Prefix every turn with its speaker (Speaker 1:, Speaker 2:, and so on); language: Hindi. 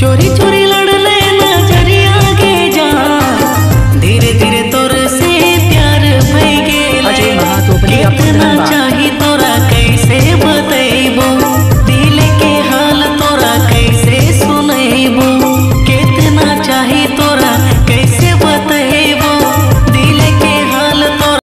Speaker 1: चोरी चोरी लड़ लेना चरी आगे जा। धीरे धीरे तोर से प्यार भई गेले अजय
Speaker 2: महातोपली अपना